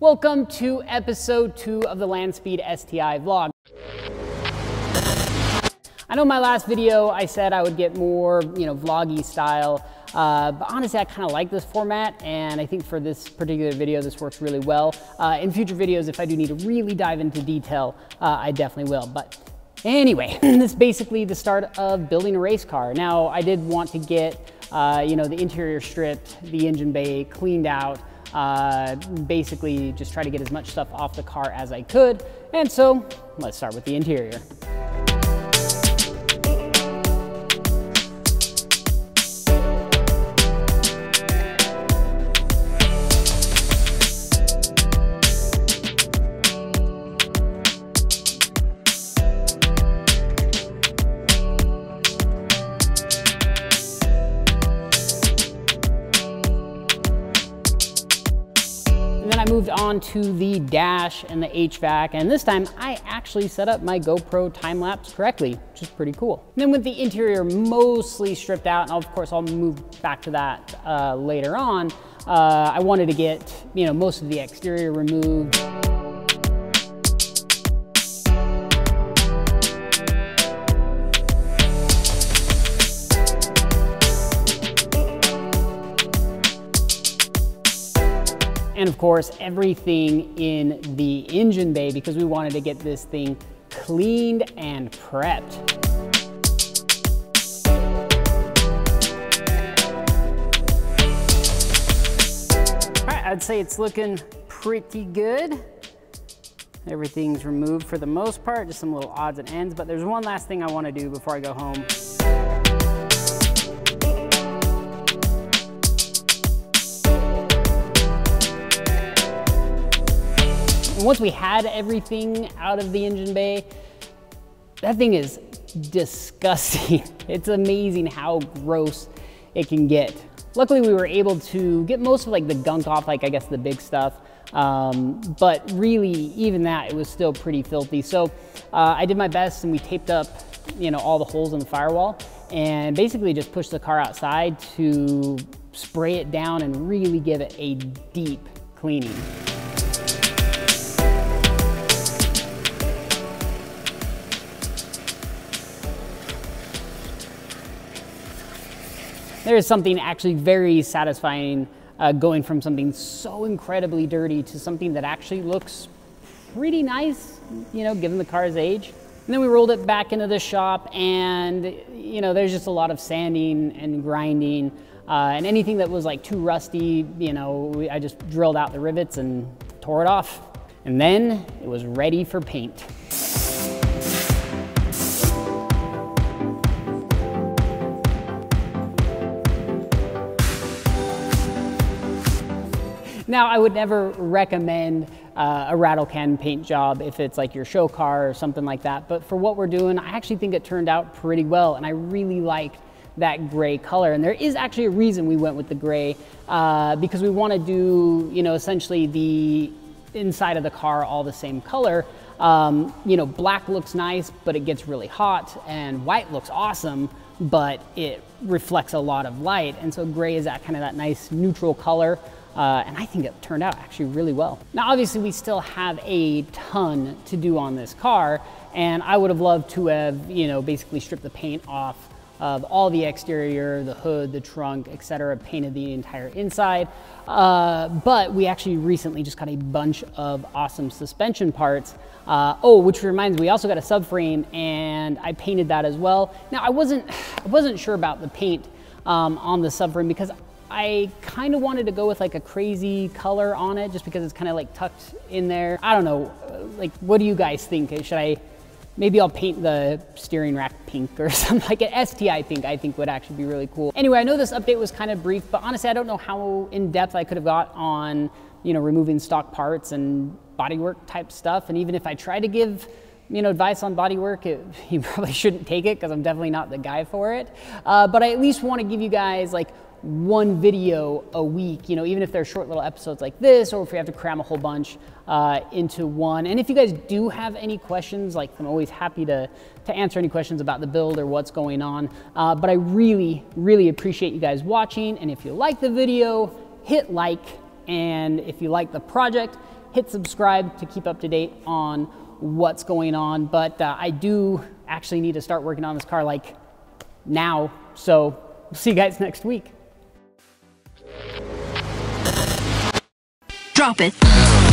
Welcome to episode two of the Landspeed STI vlog. I know my last video I said I would get more, you know, vloggy style, uh, but honestly I kind of like this format and I think for this particular video this works really well. Uh, in future videos if I do need to really dive into detail, uh, I definitely will. But anyway, this is basically the start of building a race car. Now I did want to get, uh, you know, the interior stripped, the engine bay cleaned out, uh, basically just try to get as much stuff off the car as I could. And so let's start with the interior. Moved on to the dash and the HVAC, and this time I actually set up my GoPro time lapse correctly, which is pretty cool. And then with the interior mostly stripped out, and of course I'll move back to that uh, later on, uh, I wanted to get you know most of the exterior removed. And of course everything in the engine bay because we wanted to get this thing cleaned and prepped. All right, I'd say it's looking pretty good. Everything's removed for the most part, just some little odds and ends, but there's one last thing I wanna do before I go home. Once we had everything out of the engine bay, that thing is disgusting. It's amazing how gross it can get. Luckily, we were able to get most of like the gunk off, like I guess the big stuff. Um, but really, even that, it was still pretty filthy. So uh, I did my best and we taped up, you know, all the holes in the firewall and basically just pushed the car outside to spray it down and really give it a deep cleaning. There is something actually very satisfying uh, going from something so incredibly dirty to something that actually looks pretty nice, you know, given the car's age. And then we rolled it back into the shop and, you know, there's just a lot of sanding and grinding. Uh, and anything that was like too rusty, you know, we, I just drilled out the rivets and tore it off. And then it was ready for paint. Now, I would never recommend uh, a rattle can paint job if it's like your show car or something like that. But for what we're doing, I actually think it turned out pretty well. And I really like that gray color. And there is actually a reason we went with the gray uh, because we want to do, you know, essentially the inside of the car all the same color. Um, you know, black looks nice, but it gets really hot, and white looks awesome, but it reflects a lot of light. And so gray is that kind of that nice neutral color. Uh, and I think it turned out actually really well. Now, obviously, we still have a ton to do on this car, and I would have loved to have, you know, basically stripped the paint off of all the exterior, the hood, the trunk, etc., painted the entire inside. Uh, but we actually recently just got a bunch of awesome suspension parts. Uh, oh, which reminds me, we also got a subframe, and I painted that as well. Now, I wasn't, I wasn't sure about the paint um, on the subframe because I kind of wanted to go with like a crazy color on it just because it's kind of like tucked in there. I don't know, like what do you guys think? Should I, maybe I'll paint the steering rack pink or something like an STI pink I think would actually be really cool. Anyway, I know this update was kind of brief, but honestly I don't know how in depth I could have got on, you know, removing stock parts and bodywork type stuff. And even if I try to give you know, advice on bodywork, it, you probably shouldn't take it because I'm definitely not the guy for it. Uh, but I at least want to give you guys like one video a week, you know, even if they're short little episodes like this, or if we have to cram a whole bunch uh, into one. And if you guys do have any questions, like I'm always happy to, to answer any questions about the build or what's going on. Uh, but I really, really appreciate you guys watching. And if you like the video, hit like. And if you like the project, hit subscribe to keep up to date on what's going on. But uh, I do actually need to start working on this car like now. So see you guys next week. Drop it.